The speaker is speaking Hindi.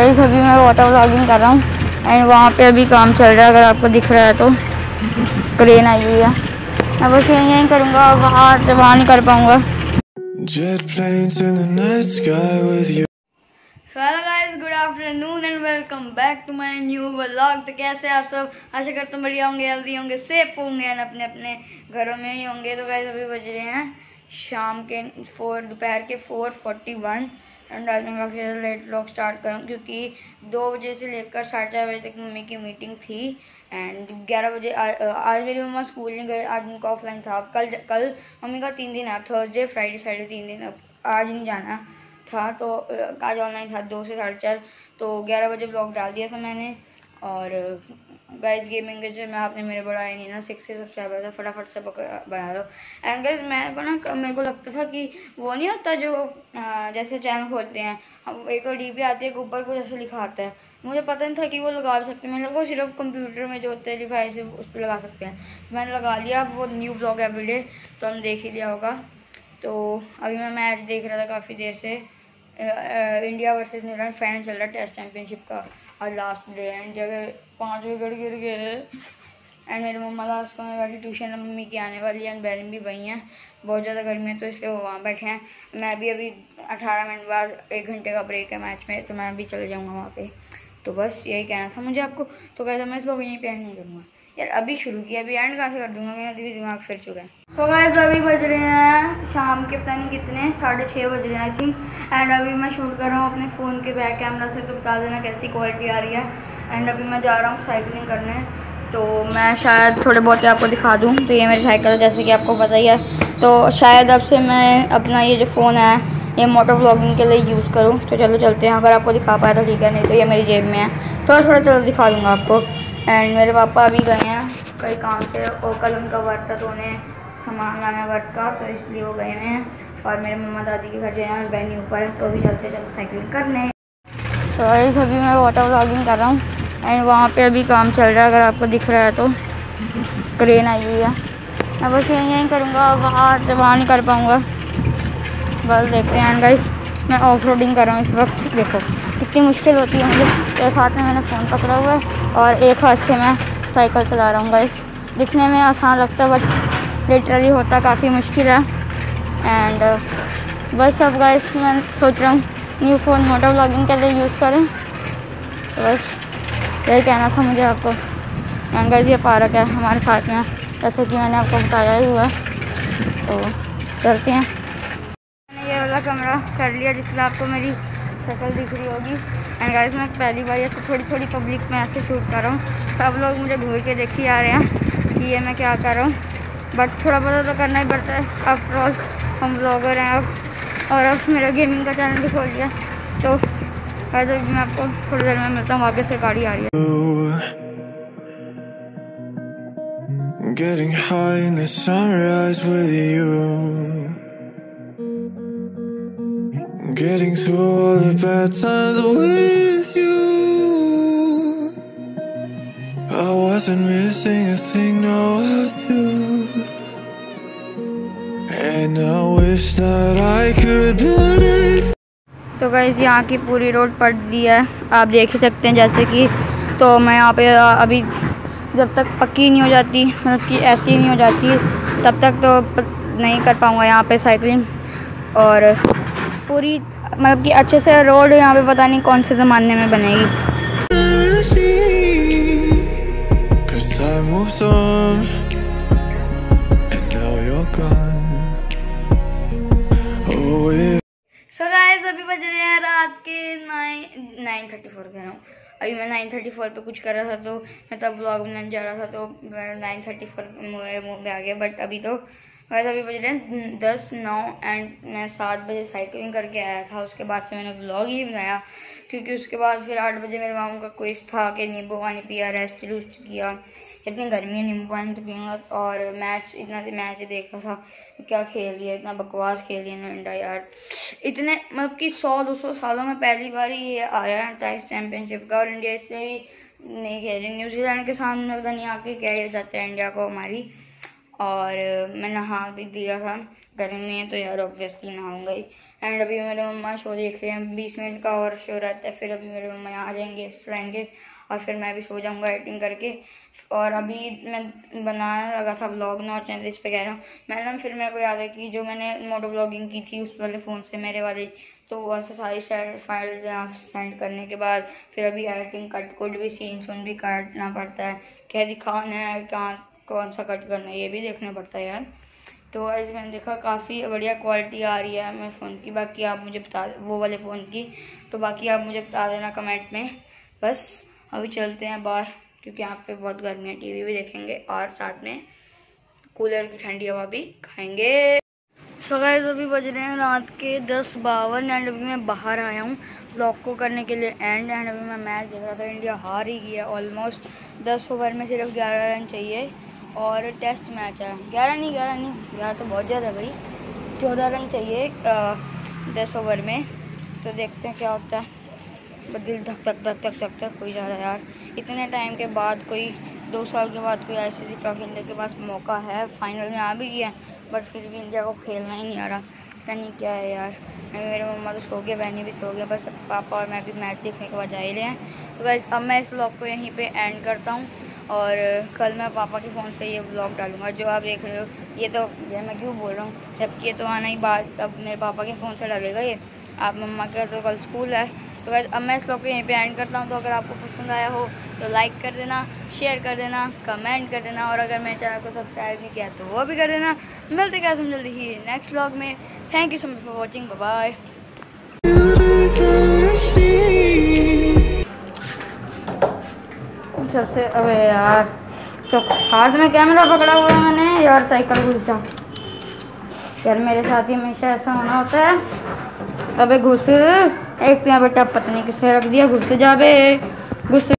गाइस अभी मैं वाटर व्लॉगिंग कर रहा हूँ। एंड वहाँ पे अभी काम चल रहा है अगर आपको दिख रहा है तो। क्रेन आई हुई है। मैं बस यहीं यहीं करूँगा वहाँ से वहाँ नहीं कर पाऊँगा। Good afternoon and welcome back to my new vlog. तो कैसे आप सब? आशा करता हूँ बढ़िया होंगे हेल्दी होंगे सेफ़ होंगे एंड अपने अपने घरों में ही होंगे। तो गाइस अभी बज रहे हैं शाम के फोर दोपहर के फोर फोर्टी वन एंड आज मैं काफ़ी ज़्यादा लेट ब्लॉग स्टार्ट करूँ, क्योंकि दो बजे से लेकर साढ़े चार बजे तक मम्मी की मीटिंग थी। एंड ग्यारह बजे आज मेरी मम्मा स्कूल नहीं गए आज उनका ऑफलाइन था। कल कल मम्मी का तीन दिन है थर्सडे फ्राइडे सैटरडे तीन दिन, अब आज नहीं जाना था तो आज ऑनलाइन था, दो से साढ़े चार तो ग्यारह बजे ब्लॉग डाल दिया था मैंने। और गाइस गेमिंग के मैं आपने मेरे बढ़ाए नहीं ना सिक्स सब्सक्राइबर था फटाफट से बना दो। एंड गाइस मैं को ना मेरे को लगता था कि वो नहीं होता जो आ, जैसे चैनल खोलते हैं। हम एक तो डी आती है ऊपर को जैसे लिखा आता है। मुझे पता नहीं था कि वो लगा सकते हैं। मैंने वो सिर्फ़ कंप्यूटर में जो होते हैं डिवाइस उस पर लगा सकते हैं। तो मैंने लगा लिया वो न्यू ब्लॉग एवरीडे तो हम देख ही लिया होगा। तो अभी मैं मैच देख रहा था काफ़ी देर से। इंडिया वर्सेस न्यूजीलैंड फाइनल चल रहा है टेस्ट चैंपियनशिप का। आज लास्ट डे एंड जगह पाँच विकेट गिर गए एंड मेरी मम्मा लास्ट समय वाली ट्यूशन मम्मी की आने वाली है एंड बहन भी वही हैं। बहुत ज़्यादा गर्मी है तो इसलिए वो वहाँ बैठे हैं। मैं भी अभी अठारह मिनट बाद एक घंटे का ब्रेक है मैच में तो मैं भी चले जाऊँगा वहाँ पर तो बस यही कहना था मुझे आपको। तो कहता मैं इस लोग यहीं पर नहीं करूँगा। यार, अभी शुरू किया, अभी एंड कहाँ से कर दूँगा? मेरा भी दिमाग फिर चुका है। सो गाइस अभी बज रहे हैं शाम के, पता नहीं कितने, साढ़े छः बज रहे हैं आई थिंक एंड अभी मैं शूट कर रहा हूँ अपने फ़ोन के बैक कैमरा से तो बता देना कैसी क्वालिटी आ रही है. एंड अभी मैं जा रहा हूँ साइकिलिंग करने तो मैं शायद थोड़े बहुत आपको दिखा दूँ. तो ये मेरी साइकिल जैसे कि आपको पता ही है. तो शायद अब से मैं अपना ये जो फ़ोन है, ये मोटर ब्लॉगिंग के लिए यूज़ करूँ. तो चलो चलते हैं, अगर आपको दिखा पाया तो ठीक है, नहीं तो ये मेरी जेब में है. थोड़ा थोड़ा चलो दिखा दूँगा आपको. एंड मेरे पापा अभी गए हैं कई काम से और कल उनका वर्क था तो उन्हें सामान लाना वर्क का तो इसलिए वो गए हैं। और मेरे मम्मा दादी के घर गए हैं बहनी ऊपर है तो अभी चलते चलते साइकिलिंग करने। तो इस अभी मैं वाटर ब्लॉगिंग कर रहा हूँ एंड वहाँ पे अभी काम चल रहा है, अगर आपको दिख रहा है तो। क्रेन आई हुई है। मैं बस यहीं यहीं करूँगा, वहाँ से वहाँ नहीं कर पाऊँगा। बस देखते हैं एंड गाइस मैं ऑफ़ रोडिंग कर रहा हूँ इस वक्त। देखो, कितनी मुश्किल होती है मुझे एक हाथ में मैंने फ़ोन पकड़ा हुआ है और एक हाथ से मैं साइकिल चला रहा हूँ गाइस दिखने में आसान लगता है बट लिटरली होता काफ़ी मुश्किल है। एंड बस अब गाइस मैं सोच रहा हूँ न्यू फ़ोन मोटर ब्लॉगिंग के लिए यूज़ करें। तो बस, यही कहना था मुझे आपको। गंगा ये पार्क है हमारे साथ में, जैसे कि मैंने आपको बताया ही हुआ तो चलते हैं। वाला कमरा कर लिया, जिसमें आपको मेरी शक्ल दिख रही होगी। एंड गाइस मैं पहली बार ऐसे थोड़ी थोड़ी पब्लिक में ऐसे शूट कर रहा हूँ। सब लोग मुझे घूर के देख आ रहे हैं कि ये मैं क्या कर रहा हूँ। बट थोड़ा बहुत तो करना ही पड़ता है। ऑल हम ब्लॉगर हैं अब। और अब मेरा गेमिंग का चैनल भी खोल लिया। तो वैसे मैं आपको थोड़ी देर में मिलता हूँ। आगे से गाड़ी आ रही है। Getting high in the sunrise with you. Getting through all the bad times with you. I wasn't missing a thing, no I do. And I wish that I could put it तो गाइज़ यहाँ की पूरी रोड पट दी है। आप देख ही सकते हैं जैसे कि तो मैं यहाँ पे अभी जब तक पक्की नहीं हो जाती मतलब कि ऐसी नहीं हो जाती तब तक तो नहीं कर पाऊँगा यहाँ पे साइकिलिंग और पूरी मतलब कि अच्छे से रोड यहाँ पे पता नहीं कौन से ज़माने में बनेगी। सो गाइस अभी बज रहे हैं रात के नाइन नाइन थर्टी फोर कह रहा हूँ। अभी मैं नाइन थर्टी फोर पर कुछ कर रहा था तो मैं तब ब्लॉग बनाने जा रहा था तो नाइन थर्टी फोर मेरे मुँह में आ गया बट अभी तो वैसे अभी बज रहे हैं दस, नौ एंड मैं सात बजे साइकिलिंग करके आया था। उसके बाद से मैंने ब्लॉग ही बनाया, क्योंकि उसके बाद फिर आठ बजे मेरे मामू का क्विज था कि नींबू पानी पिया रेस्ट रूस्ट किया। इतनी गर्मी है, नींबू पानी तो पीऊँगा। और मैच इतना मैच देखा था क्या खेल रही है, इतना बकवास खेल रही है ना इंडिया यार। इतने मतलब कि सौ, दो सौ सालों में पहली बार ही ये आया है टेस्ट चैम्पियनशिप का। और इंडिया इससे भी नहीं खेल रही न्यूजीलैंड के सामने पता नहीं आके क्या हो जाता है इंडिया को हमारी। और मैं नहा भी दिया था। गर्मी है तो यार ऑब्वियसली नहाऊँगा ही। एंड अभी मेरे मम्मा शो देख रहे हैं बीस मिनट का और शो रहता है। फिर अभी मेरे मम्मा आ जाएँगे चलाएँगे और फिर मैं भी सो जाऊँगा एडिटिंग करके। और अभी मैं बनाने लगा था ब्लॉग नॉट चैनल इस पर कह रहा हूँ। मैंने फिर मेरे को याद है कि जो मैंने मोटो ब्लॉगिंग की थी, उस वाले फ़ोन से मेरे वाले तो वैसे सारी फाइल्स आप सेंड करने के बाद फिर अभी एडिटिंग कट कुट भी सीन सुन भी काटना पड़ता है। क्या दिखाना है कहाँ कौन सा कट करना है, ये भी देखना पड़ता है यार। तो आज मैंने देखा, काफ़ी बढ़िया क्वालिटी आ रही है मेरे फ़ोन की। बाकी आप मुझे बता वो वाले फ़ोन की। तो बाकी आप मुझे बता देना कमेंट में। बस, अभी चलते हैं बाहर, क्योंकि यहाँ पे बहुत गर्मी है। टीवी भी देखेंगे और साथ में कूलर की ठंडी हवा भी खाएँगे। सो गाइस अभी बज रहे हैं रात के दस बावन एंड अभी मैं बाहर आया हूँ। ब्लॉग को करने के लिए एंड एंड अभी मैं मैच देख रहा था। इंडिया हार ही गया ऑलमोस्ट दस ओवर में सिर्फ़ ग्यारह रन चाहिए। और टेस्ट मैच है। ग्यारह नहीं ग्यारह नहीं, ग्यारह तो बहुत ज़्यादा भाई। चौदह रन चाहिए दस ओवर में। तो देखते हैं क्या होता है। दिल धक धक धक धक धक धक हो जा रहा है यार। इतने टाइम के बाद कोई, दो साल के बाद कोई आई सी ट्रॉफी इंडिया के पास मौका है। फाइनल में आ भी गया बट फिर भी इंडिया को खेलना ही नहीं आ रहा। पता नहीं क्या है यार। मेरे मम्मा तो सो गए बहनी भी सो गए बस पापा और मैं भी मैच देखने के बाद जा ही रहे हैं। तो अब मैं इस ब्लॉग को यहीं पे एंड करता हूँ। और कल मैं पापा के फ़ोन से ये ब्लॉग डालूँगा, जो आप देख रहे हो। ये तो ये मैं क्यों बोल रहा हूँ? जबकि ये तो आना ही बात अब मेरे पापा के फ़ोन से डालेगा ये। आप मम्मा का तो कल स्कूल है। तो वैसे अब मैं इस ब्लॉग को यहीं पे एंड करता हूँ। तो अगर आपको पसंद आया हो तो लाइक कर देना शेयर कर देना कमेंट कर देना, और अगर मेरे चैनल को सब्सक्राइब नहीं किया तो वो भी कर देना। मिलते क्या समझ जल्दी ही नेक्स्ट ब्लॉग में। Thank you so much for watching bye सबसे, अबे यार तो हाथ में कैमरा पकड़ा हुआ है मैंने, यार साइकिल घुस जा। यार मेरे साथ ही हमेशा ऐसा होना होता है। अबे घुस, एक तो यहाँ पे टप पता किसने रख दिया, घुस जा बे, घुस